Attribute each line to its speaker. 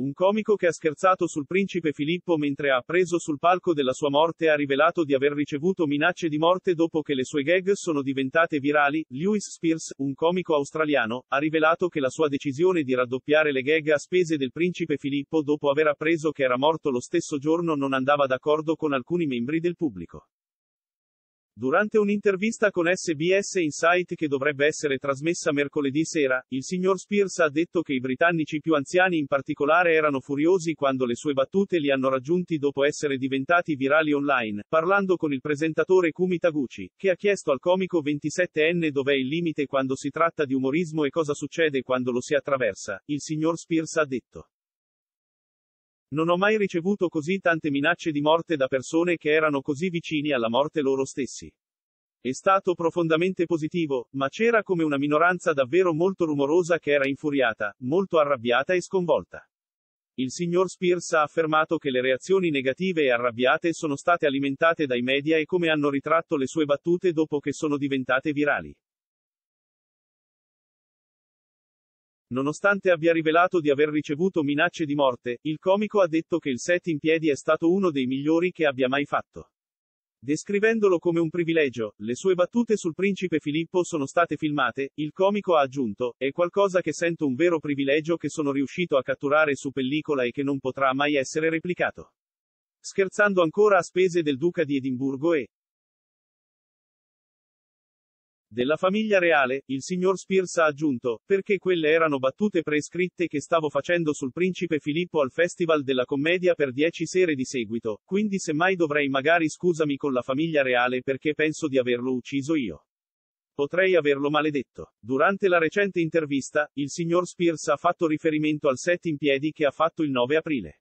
Speaker 1: Un comico che ha scherzato sul principe Filippo mentre ha appreso sul palco della sua morte ha rivelato di aver ricevuto minacce di morte dopo che le sue gag sono diventate virali. Lewis Spears, un comico australiano, ha rivelato che la sua decisione di raddoppiare le gag a spese del principe Filippo dopo aver appreso che era morto lo stesso giorno non andava d'accordo con alcuni membri del pubblico. Durante un'intervista con SBS Insight che dovrebbe essere trasmessa mercoledì sera, il signor Spears ha detto che i britannici più anziani in particolare erano furiosi quando le sue battute li hanno raggiunti dopo essere diventati virali online, parlando con il presentatore Kumi Taguchi, che ha chiesto al comico 27enne dov'è il limite quando si tratta di umorismo e cosa succede quando lo si attraversa. Il signor Spears ha detto. Non ho mai ricevuto così tante minacce di morte da persone che erano così vicini alla morte loro stessi. È stato profondamente positivo, ma c'era come una minoranza davvero molto rumorosa che era infuriata, molto arrabbiata e sconvolta. Il signor Spears ha affermato che le reazioni negative e arrabbiate sono state alimentate dai media e come hanno ritratto le sue battute dopo che sono diventate virali. Nonostante abbia rivelato di aver ricevuto minacce di morte, il comico ha detto che il set in piedi è stato uno dei migliori che abbia mai fatto. Descrivendolo come un privilegio, le sue battute sul principe Filippo sono state filmate, il comico ha aggiunto, è qualcosa che sento un vero privilegio che sono riuscito a catturare su pellicola e che non potrà mai essere replicato. Scherzando ancora a spese del duca di Edimburgo e, della famiglia reale, il signor Spears ha aggiunto, perché quelle erano battute prescritte che stavo facendo sul principe Filippo al Festival della Commedia per dieci sere di seguito, quindi se mai dovrei magari scusami con la famiglia reale perché penso di averlo ucciso io. Potrei averlo maledetto. Durante la recente intervista, il signor Spears ha fatto riferimento al set in piedi che ha fatto il 9 aprile.